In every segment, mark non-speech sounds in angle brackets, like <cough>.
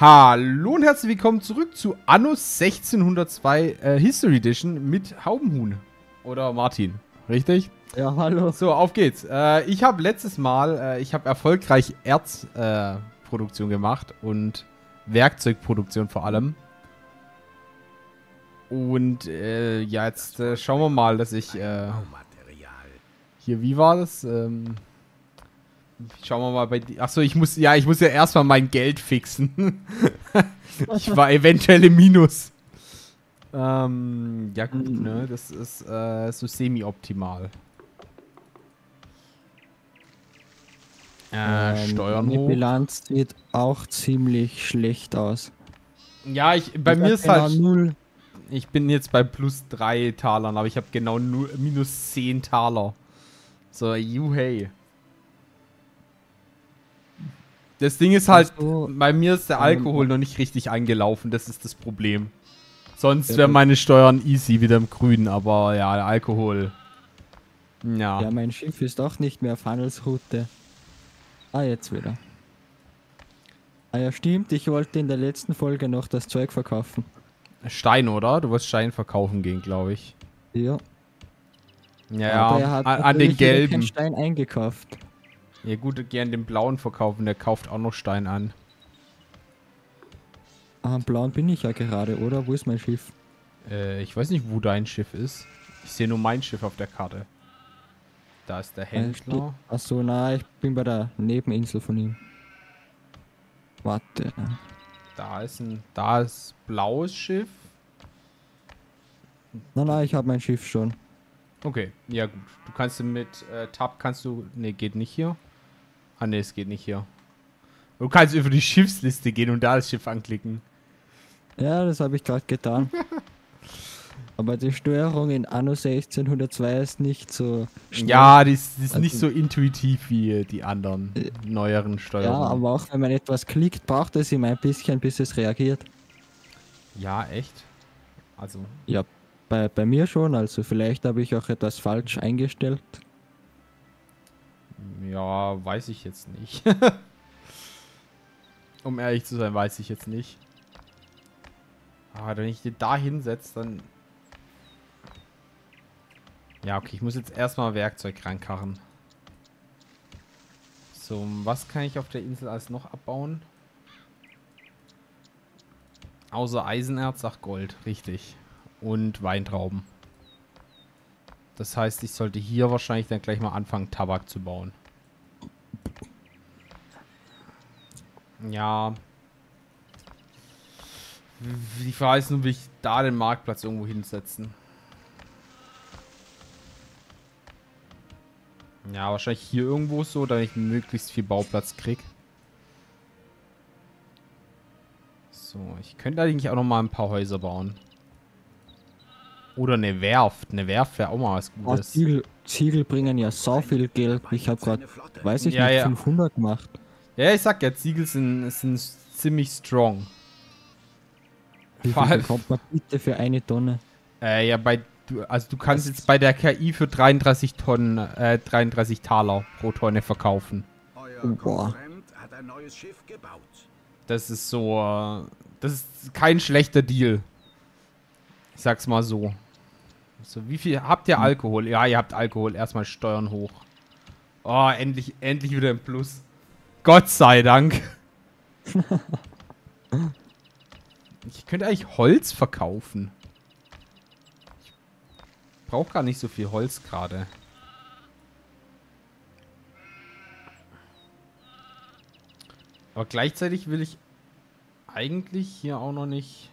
Hallo und herzlich willkommen zurück zu Anno 1602 äh, History Edition mit Haubenhuhn. Oder Martin, richtig? Ja, hallo. So, auf geht's. Äh, ich habe letztes Mal, äh, ich habe erfolgreich Erzproduktion gemacht und Werkzeugproduktion vor allem. Und äh, ja, jetzt äh, schauen wir mal, dass ich äh, hier, wie war das? Ähm, schauen wir mal bei die. Achso, ich muss, ja, ich muss ja erstmal mein Geld fixen. <laughs> ich war eventuell im Minus. Ähm, ja gut, ne, das ist äh, so semi-optimal. Äh, Ähm, Steuern Die hoch. Bilanz sieht auch ziemlich schlecht aus. Ja, ich, bei Ich mir ist genau halt, null. ich bin jetzt bei plus 3 Talern, aber ich habe genau nu minus 10 Taler. So, you hey. Das Ding ist halt, so. bei mir ist der Alkohol noch nicht richtig eingelaufen, das ist das Problem. Sonst wären meine Steuern easy wieder im Grünen, aber ja, der Alkohol. Ja. Ja, mein Schiff ist auch nicht mehr auf Handelsroute. Ah, jetzt wieder. Ah ja, stimmt. Ich wollte in der letzten Folge noch das Zeug verkaufen. Stein, oder? Du wolltest Stein verkaufen gehen, glaube ich. Ja. Ja, ja. er hat An, an den gelben. Stein eingekauft. Ja gut, gern den blauen verkaufen, der kauft auch noch Stein an. Ah, blauen bin ich ja gerade, oder? Wo ist mein Schiff? Äh, ich weiß nicht, wo dein Schiff ist. Ich sehe nur mein Schiff auf der Karte. Da ist der Händler. Achso, na, ich bin bei der Nebeninsel von ihm. Warte. Da ist ein, da ist blaues Schiff. Na, na, ich habe mein Schiff schon. Okay, ja gut. Du kannst mit äh, Tab kannst du, ne, geht nicht hier. Ah ne, es geht nicht hier. Du kannst über die Schiffsliste gehen und da das Schiff anklicken. Ja, das habe ich gerade getan. <laughs> Aber die Steuerung in Anno 1602 ist nicht so schnell. Ja, die ist, die ist nicht Also- so intuitiv wie die anderen neueren Ja, Steuerungen. aber auch wenn man etwas klickt, braucht es immer ein bisschen, bis es reagiert. Ja, echt? Also, Ja, bei, bei mir schon, also vielleicht habe ich auch etwas falsch eingestellt. Ja, weiß ich jetzt nicht. <laughs> um ehrlich zu sein, weiß ich jetzt nicht. Aber wenn ich den da hinsetze, dann... Ja, okay, ich muss jetzt erstmal Werkzeug rankarren. So, was kann ich auf der Insel alles noch abbauen? Außer Eisenerz, ach Gold, richtig. Und Weintrauben. Das heißt, ich sollte hier wahrscheinlich dann gleich mal anfangen, Tabak zu bauen. Ja. Frage ist nur, will ich da den Marktplatz irgendwo hinsetzen? Ja, wahrscheinlich hier irgendwo so, damit ich möglichst viel Bauplatz krieg. So, ich könnte eigentlich auch noch mal ein paar Häuser bauen. Oder eine Werft. Eine Werft wäre auch mal was Oh, Gutes. Ziegel, Ziegel bringen ja so viel Geld. Ich habe gerade, weiß ich Ja, nicht, ja. 500 gemacht. Ja, ich sag ja, Ziegel sind, sind ziemlich strong. Wie viel bekommt man bitte für eine Tonne? Äh, ja, bei, du, also du kannst jetzt bei der KI für 33 Tonnen, äh, 33 Taler pro Tonne verkaufen. Euer Boah. Konkurrent hat ein neues Schiff gebaut. Das ist so, äh, das ist kein schlechter Deal. Ich sag's mal so. So, wie viel habt ihr Alkohol? Ja, ihr habt Alkohol. Erstmal Steuern hoch. Oh, endlich, endlich wieder im Plus. Gott sei Dank. <laughs> ich könnte eigentlich Holz verkaufen. Ich brauche gar nicht so viel Holz gerade. Aber gleichzeitig will ich eigentlich hier auch noch nicht.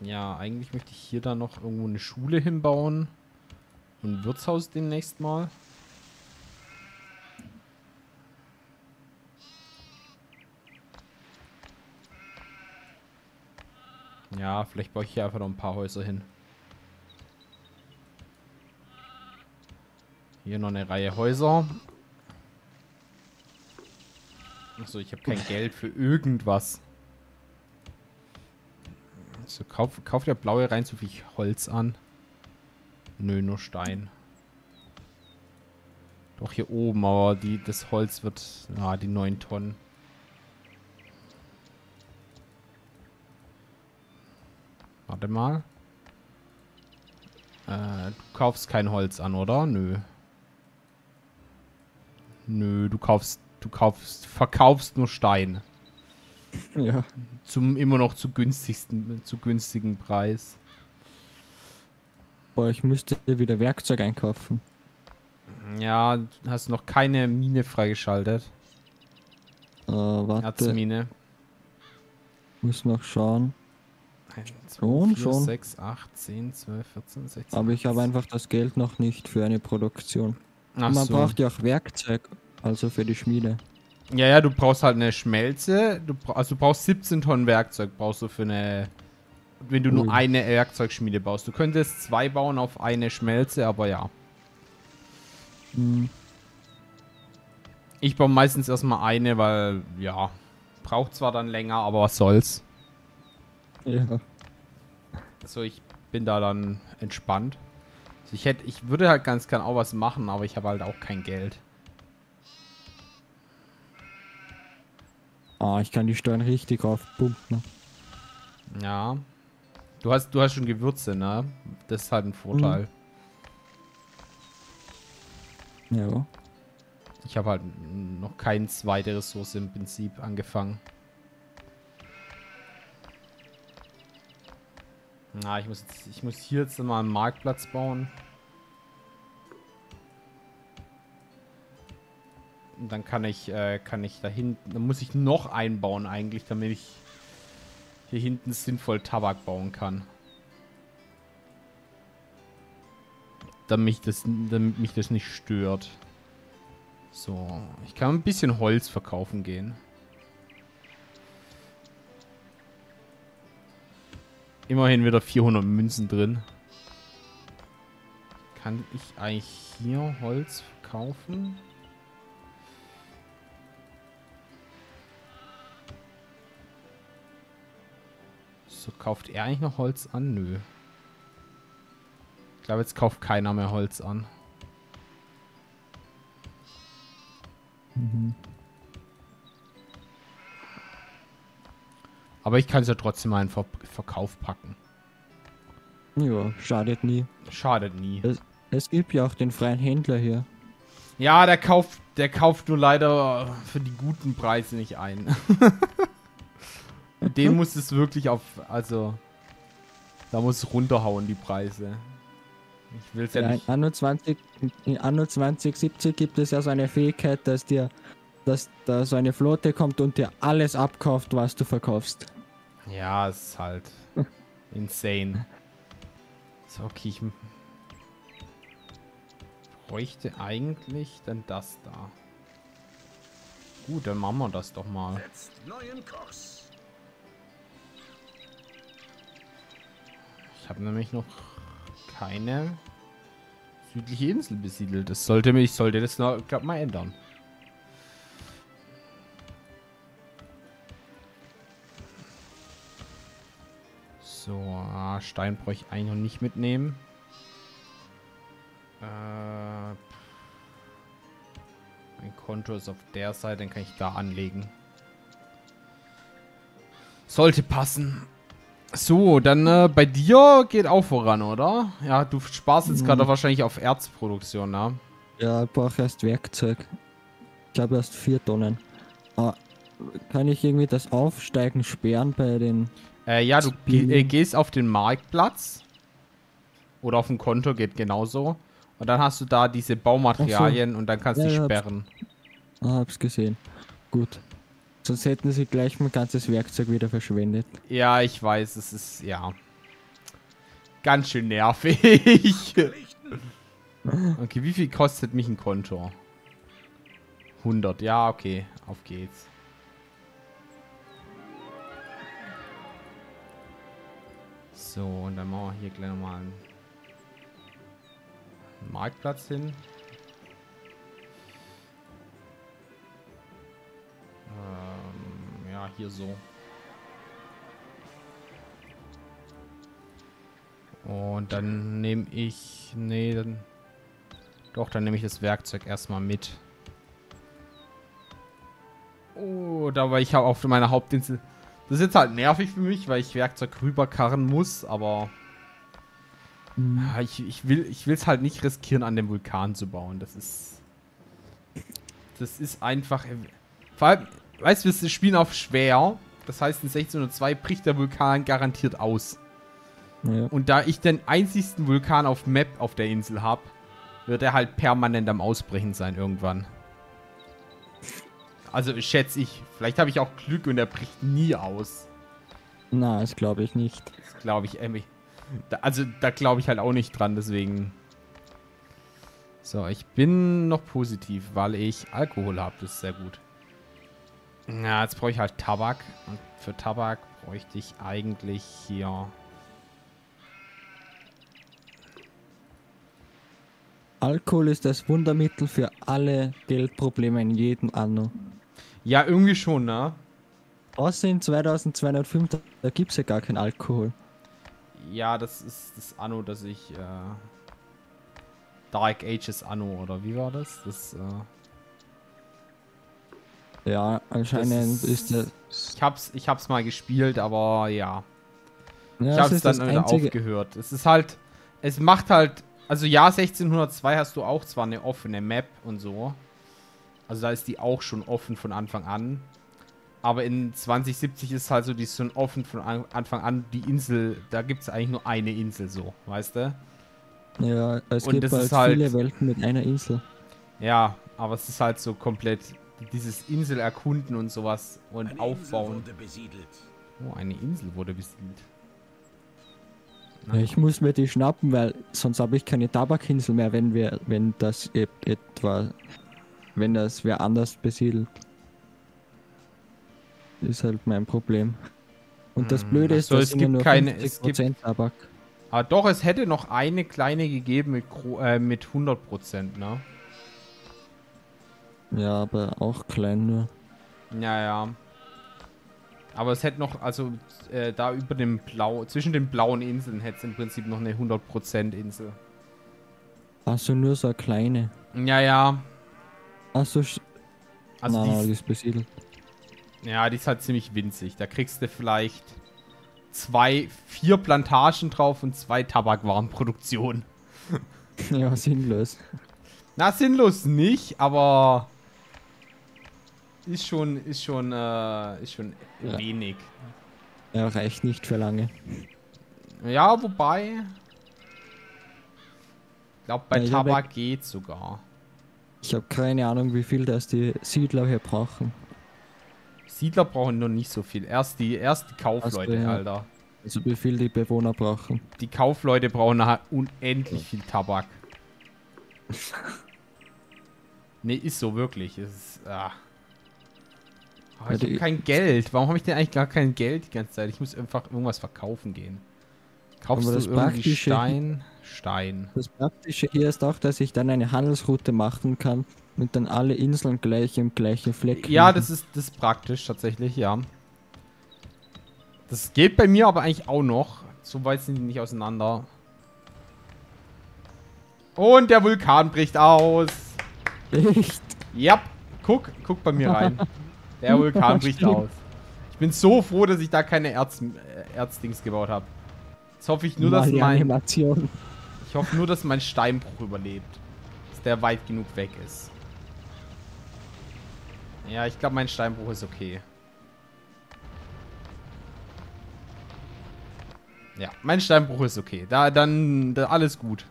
Ja, eigentlich möchte ich hier dann noch irgendwo eine Schule hinbauen. Und ein Wirtshaus demnächst mal. Ja, vielleicht baue ich hier einfach noch ein paar Häuser hin. Hier noch eine Reihe Häuser. Achso, ich habe kein <laughs> Geld für irgendwas. So, kauf, kauf der blaue rein so viel Holz an. Nö, nur Stein. Doch hier oben, aber die, das Holz wird, ah, die 9 Tonnen. Warte mal. Äh, du kaufst kein Holz an, oder? Nö. Nö, du kaufst, du kaufst, verkaufst nur Stein. Ja. Zum immer noch zu günstigsten, zu günstigen Preis. Boah, ich müsste wieder Werkzeug einkaufen. Ja, hast noch keine Mine freigeschaltet. Äh, warte, Erzmine. muss noch schauen. 1, 2, Schon, 4, schon. 6, 8, 10, 12, 14, 16. Aber ich habe einfach das Geld noch nicht für eine Produktion. Ach Man so. braucht ja auch Werkzeug, also für die Schmiede. Ja, ja, du brauchst halt eine Schmelze. Du, also du brauchst 17 Tonnen Werkzeug, brauchst du für eine. Wenn du nur eine Werkzeugschmiede baust. Du könntest zwei bauen auf eine Schmelze, aber ja. Hm, Ich baue meistens erstmal eine, weil, ja. Braucht zwar dann länger, aber was soll's. ja. Also ich bin da dann entspannt. Also ich hätte, ich würde halt ganz gern auch was machen, aber ich habe halt auch kein Geld. Ah, ich kann die Steuern richtig aufpumpen. Ja. Du hast, du hast schon Gewürze, ne? Das ist halt ein Vorteil. Ja. Ich habe halt noch keine zweite Ressource im Prinzip angefangen. Na, ich muss, jetzt, ich muss hier jetzt mal einen Marktplatz bauen. Und dann kann ich, äh, kann ich da hinten, dann muss ich noch einbauen eigentlich, damit ich hier hinten sinnvoll Tabak bauen kann. Damit mich das, damit mich das nicht stört. So, ich kann ein bisschen Holz verkaufen gehen. Immerhin wieder 400 Münzen drin. Kann ich eigentlich hier Holz verkaufen? So, kauft er eigentlich noch Holz an? Nö. Ich glaube, jetzt kauft keiner mehr Holz an. Aber ich kann es ja trotzdem mal in Ver Verkauf packen. Ja, schadet nie. Schadet nie. Es gibt ja auch den freien Händler hier. Ja, der kauft, der kauft nur leider für die guten Preise nicht ein. <laughs> Den muss es wirklich auf, also, da muss es runterhauen, die Preise. Ich will es ja, Ja, in nicht. Anno 20, in Anno 2070 gibt es ja so eine Fähigkeit, dass dir, dass da so eine Flotte kommt und dir alles abkauft, was du verkaufst. Ja, es ist halt <laughs> insane. So, okay, ich bräuchte eigentlich dann das da. Gut, dann machen wir das doch mal. Setzt neuen Kurs. Ich habe nämlich noch keine südliche Insel besiedelt. Das sollte mich, sollte das noch, glaub mal ändern. So, ah, Stein brauche ich eigentlich noch nicht mitnehmen. Äh, mein Konto ist auf der Seite, dann kann ich da anlegen. Sollte passen. So, dann äh, bei dir geht auch voran, oder? Ja, du sparst jetzt gerade Mhm. wahrscheinlich auf Erzproduktion, ne? Ja, ich brauche erst Werkzeug. Ich habe erst vier Tonnen. Ah, kann ich irgendwie das Aufsteigen sperren bei den. Äh, ja, du ge äh, gehst auf den Marktplatz. Oder auf dem Konto geht genauso. Und dann hast du da diese Baumaterialien und dann kannst du Ja, die ja, sperren. Ah, hab's gesehen. Gut. Sonst hätten sie gleich mein ganzes Werkzeug wieder verschwendet. Ja, ich weiß, es ist, ja. Ganz schön nervig. <laughs> okay, wie viel kostet mich ein Konto? 100, ja, okay. Auf geht's. So, und dann machen wir hier gleich nochmal einen Marktplatz hin. Hier so. Und dann nehme ich. Nee, dann. Doch, dann nehme ich das Werkzeug erstmal mit. Oh, da war ich hab auf meiner Hauptinsel Das ist jetzt halt nervig für mich, weil ich Werkzeug rüberkarren muss, aber Hm. ja, ich, ich will ich es halt nicht riskieren, an dem Vulkan zu bauen. Das ist. Das ist einfach. Vor allem, weißt du, wir spielen auf schwer. Das heißt, in 1602 bricht der Vulkan garantiert aus. Ja. Und da ich den einzigsten Vulkan auf Map auf der Insel habe, wird er halt permanent am Ausbrechen sein irgendwann. Also schätze ich. Vielleicht habe ich auch Glück und er bricht nie aus. Na, das glaube ich nicht. Das glaube ich, Emmy. Da, also da glaube ich halt auch nicht dran, deswegen. So, ich bin noch positiv, weil ich Alkohol habe. Das ist sehr gut. Ja, jetzt brauche ich halt Tabak. Und für Tabak bräuchte ich eigentlich hier... Alkohol ist das Wundermittel für alle Geldprobleme in jedem Anno. Ja, irgendwie schon, ne? Außer in 2205, da gibt es ja gar keinen Alkohol. Ja, das ist das Anno, das ich... Äh, Dark Ages Anno, oder wie war das? Das, äh, Ja, anscheinend Das ist, das. ich hab's, ich hab's mal gespielt, aber ja. Ja, ich hab's dann wieder aufgehört. Es ist halt, es macht halt, also ja, 1602 hast du auch zwar eine offene Map und so. Also da ist die auch schon offen von Anfang an. Aber in 2070 ist halt so, die ist schon offen von an, Anfang an. Die Insel, da gibt's eigentlich nur eine Insel so, weißt du? Ja, es Und gibt halt halt- viele Welten mit einer Insel. Ja, aber es ist halt so komplett dieses Insel erkunden und sowas und Eine aufbauen. Insel wurde besiedelt. Oh, eine Insel wurde besiedelt. Ja, ich muss mir die schnappen, weil sonst habe ich keine Tabakinsel mehr, wenn wir, wenn das et etwa, wenn das wer anders besiedelt. Ist halt mein Problem. Und das Hm, Blöde ach ist, so, dass es immer gibt nur keine- 50% es gibt- Tabak. Aber doch, es hätte noch eine kleine gegeben mit, äh, mit 100%, ne? Ja, aber auch klein nur. Ja, ja. Aber es hätte noch, also äh, da über dem Blau, zwischen den blauen Inseln hätte es im Prinzip noch eine 100% Insel. Also nur so eine kleine. Ja, ja. Also, Also na, die ist besiedelt. ja, die ist halt ziemlich winzig. Da kriegst du vielleicht zwei, vier Plantagen drauf und zwei Tabakwarenproduktionen. <laughs> ja, sinnlos. Na, sinnlos nicht, aber ist schon, ist schon, äh, ist schon Ja. wenig. Er reicht nicht für lange. Ja, wobei. Ich glaube, bei Ja, Tabak geht sogar. Ich habe keine Ahnung, wie viel das die Siedler hier brauchen. Siedler brauchen nur nicht so viel. Erst die, erst die Kaufleute, ja. Alter. Also wie viel die Bewohner brauchen. Die Kaufleute brauchen nachher unendlich viel Tabak. <laughs> nee, ist so wirklich. Es ist, ah. Aber Ja, ich habe kein Geld. Warum habe ich denn eigentlich gar kein Geld die ganze Zeit? Ich muss einfach irgendwas verkaufen gehen. Kaufst Aber du das irgendwie Stein? Stein. Das Praktische hier ist auch, dass ich dann eine Handelsroute machen kann und dann alle Inseln gleich im gleichen Fleck. Ja, liegen. das ist, das ist praktisch tatsächlich, ja. Das geht bei mir aber eigentlich auch noch. So weit sind die nicht auseinander. Und der Vulkan bricht aus. <laughs> Echt? Ja, guck, guck bei mir rein. <laughs> Der Vulkan <laughs> bricht aus. Ich bin so froh, dass ich da keine Erz, äh, Erzdings gebaut habe. Jetzt hoffe ich nur, Mal dass mein, Animation. ich hoffe nur, dass mein Steinbruch überlebt. Dass der weit genug weg ist. Ja, ich glaube, mein Steinbruch ist okay. Ja, mein Steinbruch ist okay. Da, dann, da, alles gut.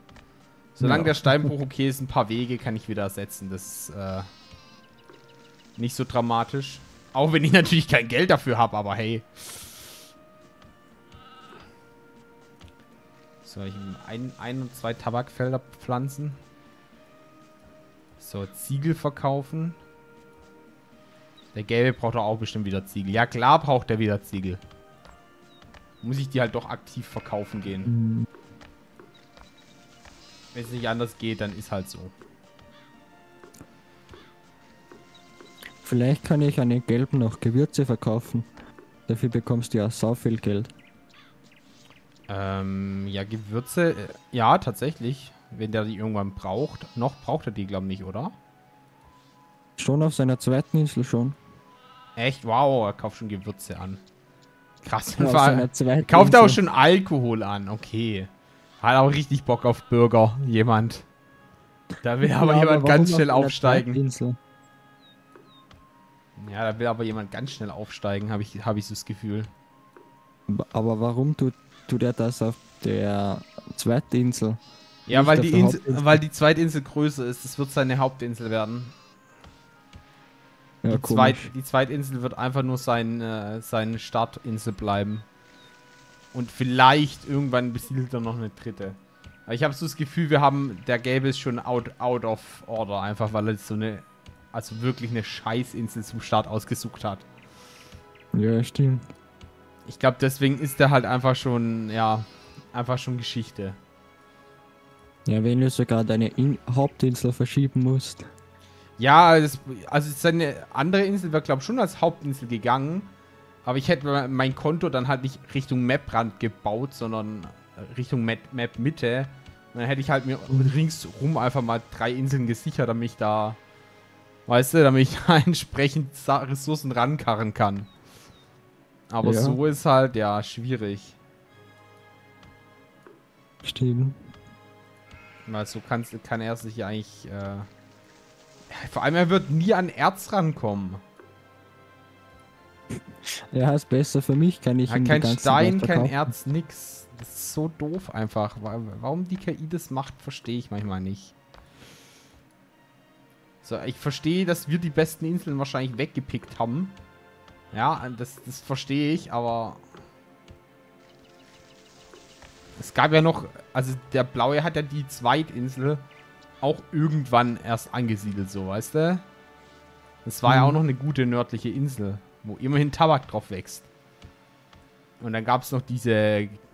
Solange Ja. der Steinbruch <laughs> okay ist, ein paar Wege kann ich wieder ersetzen. Das ist, äh, nicht so dramatisch. Auch wenn ich natürlich kein Geld dafür habe, aber hey. So, ich ein, ein und zwei Tabakfelder pflanzen. So, Ziegel verkaufen. Der Gelbe braucht doch auch bestimmt wieder Ziegel. Ja, klar braucht er wieder Ziegel. Muss ich die halt doch aktiv verkaufen gehen. Hm, Wenn es nicht anders geht, dann ist halt so. Vielleicht kann ich an den Gelben noch Gewürze verkaufen. Dafür bekommst du ja sau viel Geld. Ähm, ja, Gewürze. Äh, ja, tatsächlich. Wenn der die irgendwann braucht. Noch braucht er die, glaube ich, nicht, oder? Schon auf seiner zweiten Insel schon. Echt? Wow, er kauft schon Gewürze an. Krass. Auf seiner zweiten Kauft auch Insel. schon Alkohol an, okay. Hat auch richtig Bock auf Burger, jemand. Da will aber Ja, jemand warum ganz auf schnell seiner aufsteigen. Ja, da will aber jemand ganz schnell aufsteigen, habe ich, hab ich so das Gefühl. Aber warum tut, tut er das auf der zweiten Insel? Ja, weil die, Insel, weil die zweite Insel größer ist. Das wird seine Hauptinsel werden. Ja, die, zweit, die zweite Insel wird einfach nur sein, äh, seine Startinsel bleiben. Und vielleicht irgendwann besiedelt er noch eine dritte. Aber ich habe so das Gefühl, wir haben, der Gelbe ist schon out, out of order, einfach weil er so eine, also wirklich eine Scheißinsel zum Start ausgesucht hat. Ja, stimmt. Ich glaube, deswegen ist der halt einfach schon, ja, einfach schon Geschichte. Ja, wenn du sogar deine In Hauptinsel verschieben musst. Ja, das, also seine andere Insel wäre, glaube ich, schon als Hauptinsel gegangen. Aber ich hätte mein Konto dann halt nicht Richtung Maprand gebaut, sondern Richtung Map, Map Mitte. Und dann hätte ich halt mir ringsrum einfach mal drei Inseln gesichert, damit ich da, weißt du, damit ich da <laughs> entsprechend Ressourcen rankarren kann. Aber Ja. so ist halt, ja, schwierig. Stimmt. Weil so kann's, kann er sich ja eigentlich, äh, vor allem er wird nie an Erz rankommen. Ja, ist besser für mich, kann ich Ja, kein Stein, kein. Erz, nix. Das ist so doof einfach. Wa- Warum die KI das macht, verstehe ich manchmal nicht. So, ich verstehe, dass wir die besten Inseln wahrscheinlich weggepickt haben. Ja, das, das verstehe ich, aber... Es gab ja noch... Also der Blaue hat ja die Zweitinsel auch irgendwann erst angesiedelt, so, weißt du? Das war ja Mhm. auch noch eine gute nördliche Insel, wo immerhin Tabak drauf wächst. Und dann gab es noch diese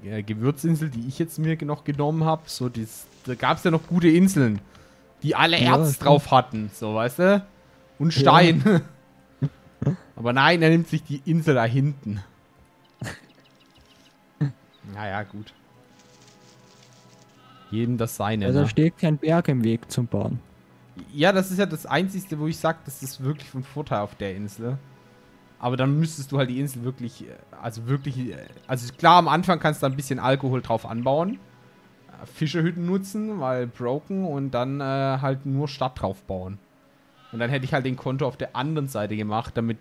äh, Gewürzinsel, die ich jetzt mir noch genommen habe. So, dies, da gab es ja noch gute Inseln, die alle Ja, Erz stimmt. drauf hatten, so, weißt du? Und Stein. <laughs> Aber nein, er nimmt sich die Insel da hinten. naja, gut. Jedem das seine. Also ne? steht kein Berg im Weg zum Bauen. Ja, das ist ja das Einzige, wo ich sage, das ist wirklich von Vorteil auf der Insel. Aber dann müsstest du halt die Insel wirklich, äh, also wirklich, äh, also klar, am Anfang kannst du ein bisschen Alkohol drauf anbauen. Fischerhütten nutzen, weil broken und dann äh, halt nur Stadt drauf bauen. Und dann hätte ich halt den Konto auf der anderen Seite gemacht, damit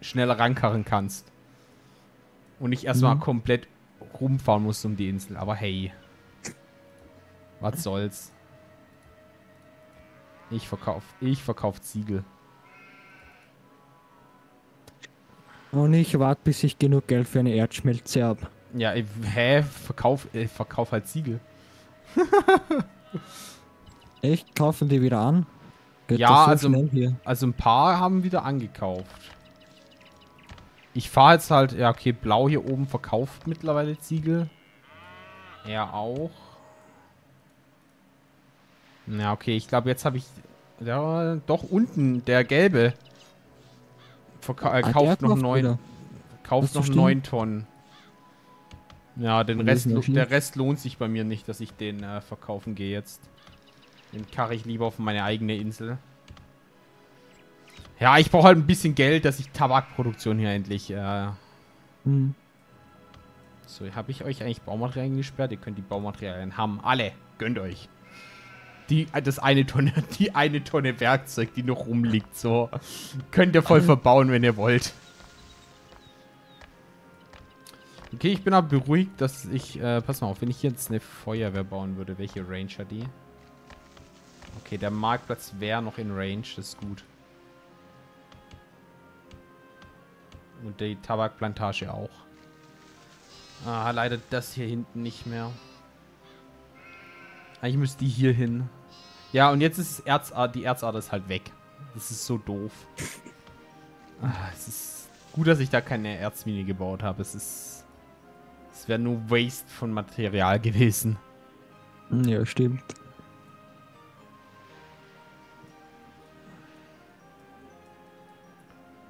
schneller rankarren kannst. Und nicht erstmal Mhm. komplett rumfahren musst um die Insel. Aber hey. Was soll's. Ich verkauf, ich verkauf Ziegel. Und ich warte, bis ich genug Geld für eine Erdschmelze habe. Ja, ich, hä? Verkauf, ich verkauf halt Ziegel. <laughs> Echt? Kaufen die wieder an? Geht Ja, das so also-? Also ein paar haben wieder angekauft. Ich fahre jetzt halt, ja okay, Blau hier oben verkauft mittlerweile Ziegel. Er auch. Ja, okay, ich glaube jetzt habe ich, ja, doch unten, der Gelbe. Verka äh, Ah, der kauft noch kauft neun, wieder. kauft noch neun Tonnen. Ja, den Rest, der Rest lohnt sich bei mir nicht, dass ich den äh, verkaufen gehe jetzt. Den karre ich lieber auf meine eigene Insel. Ja, ich brauche halt ein bisschen Geld, dass ich Tabakproduktion hier endlich. Äh Hm. so, habe ich euch eigentlich Baumaterialien gesperrt? Ihr könnt die Baumaterialien haben. Alle. Gönnt euch. Die, äh, das eine Tonne, <laughs> die eine Tonne Werkzeug, die noch rumliegt. So. Könnt ihr voll verbauen, wenn ihr wollt. Okay, ich bin aber beruhigt, dass ich. Äh, pass mal auf, wenn ich jetzt eine Feuerwehr bauen würde, welche Range hat die? Okay, der Marktplatz wäre noch in Range, das ist gut. Und die Tabakplantage auch. Ah, leider das hier hinten nicht mehr. Eigentlich müsste die hier hin. Ja, und jetzt ist Erzader, die Erzader ist halt weg. Das ist so doof. Ah, es ist gut, dass ich da keine Erzmine gebaut habe. Es ist. Es wäre nur Waste von Material gewesen. Ja, stimmt.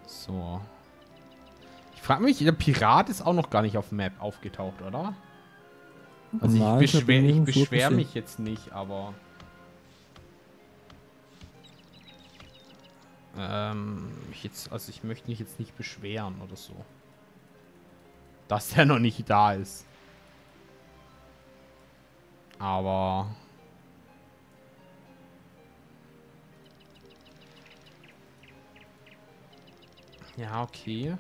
So. Ich frage mich, der Pirat ist auch noch gar nicht auf dem Map aufgetaucht, oder? Also Nein, ich ich hab beschwer, ihn ich beschwer gesehen. mich jetzt nicht, aber... Ähm, ich jetzt, also ich möchte mich jetzt nicht beschweren oder so. Dass der noch nicht da ist. Aber... Ja, okay.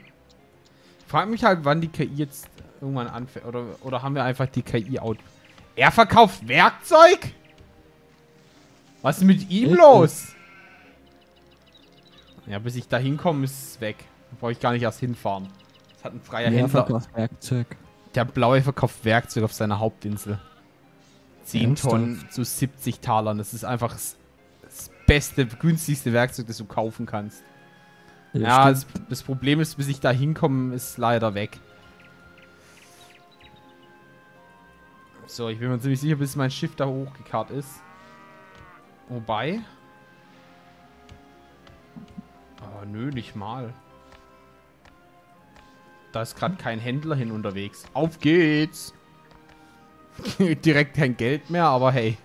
Frag mich halt, wann die KI jetzt irgendwann anfängt. Oder, oder haben wir einfach die KI out. Er verkauft Werkzeug? Was ist mit ihm los? Ja, bis ich da hinkomme, ist es weg. Da brauche ich gar nicht erst hinfahren. Das hat ein freier Wer Händler. verkauft Werkzeug? Der Blaue verkauft Werkzeug auf seiner Hauptinsel. 10 Ernsthaft? Tonnen zu 70 Talern. Das ist einfach das, das beste, günstigste Werkzeug, das du kaufen kannst. Ja, das, stimmt. das Problem ist, bis ich da hinkomme, ist leider weg. So, ich bin mir ziemlich sicher, bis mein Schiff da hochgekarrt ist. Wobei. Aber nö, nicht mal. Da ist gerade kein Händler hin unterwegs. Auf geht's! <laughs> Direkt kein Geld mehr, aber hey.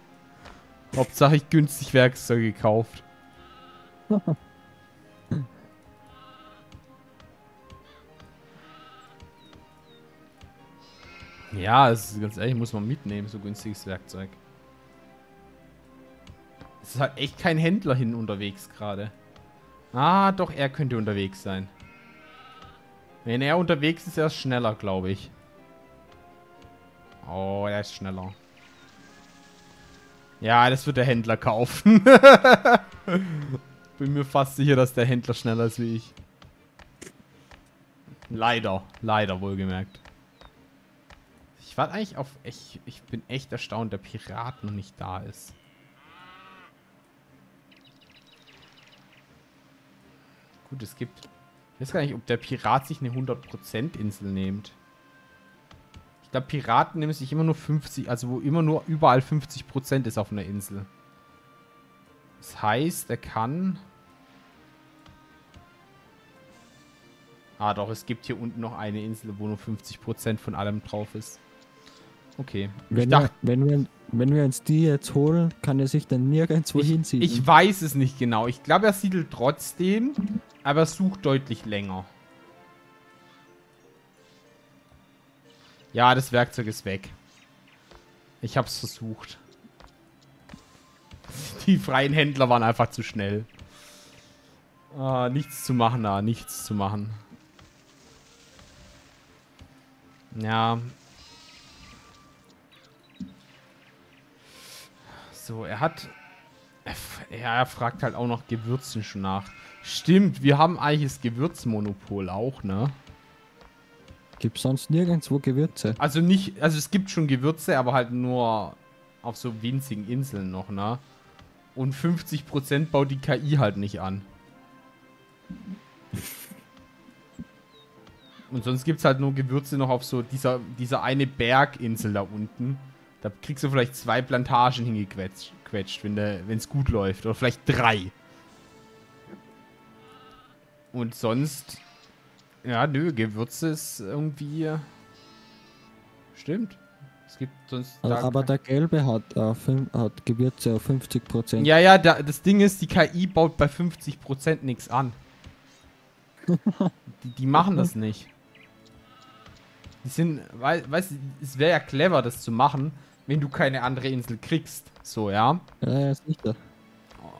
Hauptsache ich günstig Werkzeuge gekauft. <laughs> Ja, es ist ganz ehrlich, muss man mitnehmen, so günstiges Werkzeug. Es ist halt echt kein Händler hin unterwegs gerade. Ah, doch, er könnte unterwegs sein. Wenn er unterwegs ist, er ist schneller, glaube ich. Oh, er ist schneller. Ja, das wird der Händler kaufen. <laughs> Bin mir fast sicher, dass der Händler schneller ist wie ich. Leider, leider wohlgemerkt. Ich warte eigentlich auf. Ich, ich bin echt erstaunt, der Pirat noch nicht da ist. Gut, es gibt. Ich weiß gar nicht, ob der Pirat sich eine 100% Insel nimmt. Ich glaube, Piraten nehmen sich immer nur 50, also wo immer nur überall 50% ist auf einer Insel. Das heißt, er kann. Ah, doch, es gibt hier unten noch eine Insel, wo nur 50% von allem drauf ist. Okay. Ich Wenn, dachte, wir, wenn, wir, wenn wir uns die jetzt holen, kann er sich dann nirgendwo hinziehen. Ich weiß es nicht genau. Ich glaube, er siedelt trotzdem, aber er sucht deutlich länger. Ja, das Werkzeug ist weg. Ich hab's versucht. <laughs> Die freien Händler waren einfach zu schnell. Ah, nichts zu machen da, nichts zu machen. Ja. So, er hat... er er fragt halt auch noch Gewürzen schon nach. Stimmt, wir haben eigentlich das Gewürzmonopol auch, ne? Gibt sonst nirgendwo Gewürze. Also nicht, also es gibt schon Gewürze, aber halt nur auf so winzigen Inseln noch, ne? Und 50% baut die KI halt nicht an. Und sonst gibt es halt nur Gewürze noch auf so dieser, dieser eine Berginsel da unten. Da kriegst du vielleicht zwei Plantagen hingequetscht, quetscht, wenn es gut läuft. Oder vielleicht drei. Und sonst ja, nö, Gewürze ist irgendwie. Stimmt. Es gibt sonst. Also, aber der Gelbe hat, äh, hat Gewürze auf 50%. ja, ja, da, das Ding ist, die KI baut bei 50% nichts an. <laughs> die, die machen das nicht. Die sind, wei- weißt du, es wäre ja clever, das zu machen, wenn du keine andere Insel kriegst. So, ja. Ja, ja, sicher.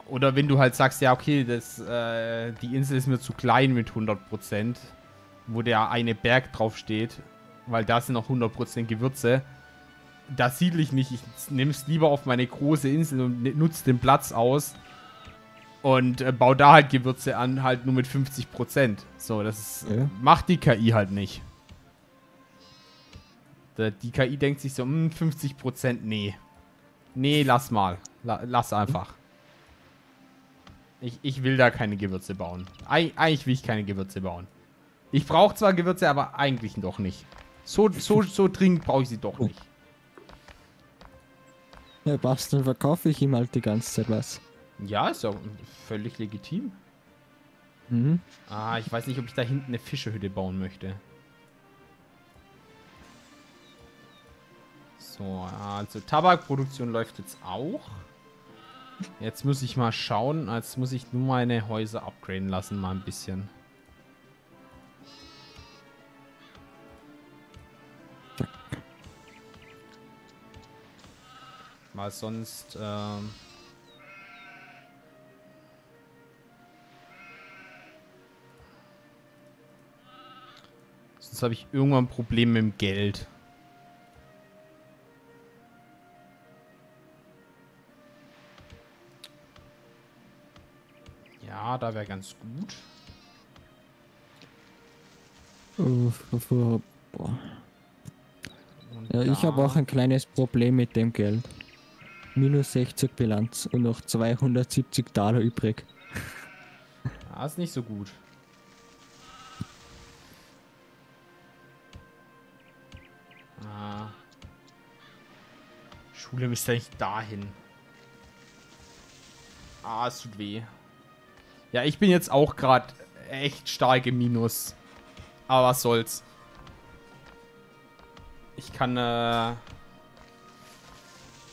Oder wenn du halt sagst, ja, okay, das, äh, die Insel ist mir zu klein mit 100%, wo der eine Berg drauf steht, weil da sind noch 100% Gewürze. Da siedle ich nicht. Ich nehme es lieber auf meine große Insel und ne- nutze den Platz aus und äh, baue da halt Gewürze an, halt nur mit 50%. So, das ist, Ja. macht die KI halt nicht. Die KI denkt sich so, hm, 50%, nee. Nee, lass mal. La lass einfach. Ich, ich will da keine Gewürze bauen. Eig eigentlich will ich keine Gewürze bauen. Ich brauche zwar Gewürze, aber eigentlich doch nicht. So, so, so dringend brauche ich sie doch nicht. Ja, passt, dann verkaufe ich ihm halt die ganze Zeit was. Ja, ist ja völlig legitim. Mhm. Ah, ich weiß nicht, ob ich da hinten eine Fischehütte bauen möchte. So, also Tabakproduktion läuft jetzt auch. Jetzt muss ich mal schauen. Jetzt muss ich nur meine Häuser upgraden lassen, mal ein bisschen. Weil sonst... Ähm sonst habe ich irgendwann ein Problem mit dem Geld. Da wäre ganz gut. Ja, ich habe auch ein kleines Problem mit dem Geld. Minus 60 Bilanz und noch 270 Dollar übrig. <laughs> Ah, ist nicht so gut. Ah. Schule müsste eigentlich dahin. Ah, es tut weh. Ja, ich bin jetzt auch gerade echt stark im Minus. Aber was soll's. Ich kann äh,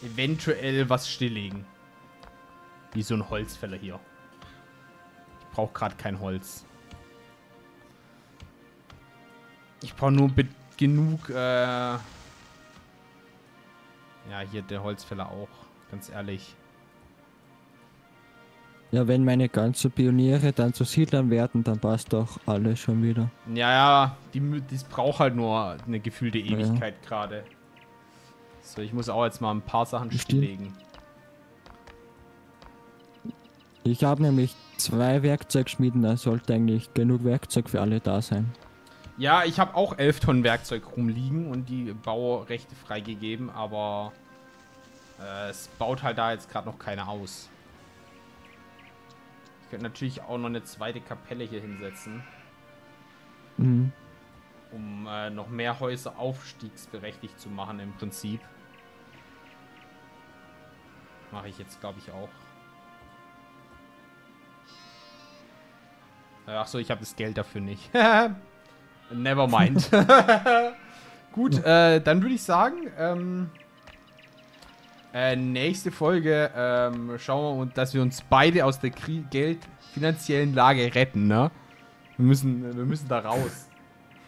eventuell was stilllegen. Wie so ein Holzfäller hier. Ich brauche gerade kein Holz. Ich brauche nur genug... Äh ja, hier der Holzfäller auch. Ganz ehrlich. Ja, wenn meine ganzen Pioniere dann zu Siedlern werden, dann passt doch alles schon wieder. Ja, ja, die, das braucht halt nur eine gefühlte Ewigkeit ja. gerade. So, ich muss auch jetzt mal ein paar Sachen stilllegen. Ich habe nämlich zwei Werkzeugschmieden, da sollte eigentlich genug Werkzeug für alle da sein. Ja, ich habe auch 11 Tonnen Werkzeug rumliegen und die Baurechte freigegeben, aber äh, es baut halt da jetzt gerade noch keine aus. Ich könnte natürlich auch noch eine zweite Kapelle hier hinsetzen. Mhm. Um äh, noch mehr Häuser aufstiegsberechtigt zu machen im Prinzip. Mache ich jetzt, glaube ich, auch. Achso, ich habe das Geld dafür nicht. <laughs> Never mind. <laughs> <laughs> Gut, äh, dann würde ich sagen, ähm, äh, nächste Folge ähm, schauen wir uns, dass wir uns beide aus der Krie Geld finanziellen Lage retten, ne? Wir müssen, wir müssen da raus.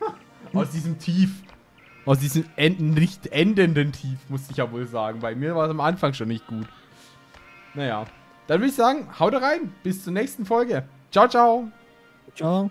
<laughs> aus diesem Tief. Aus diesem enden, nicht endenden Tief, muss ich ja wohl sagen. Bei mir war es am Anfang schon nicht gut. Naja. Dann würde ich sagen, haut rein. Bis zur nächsten Folge. Ciao, ciao. Ciao.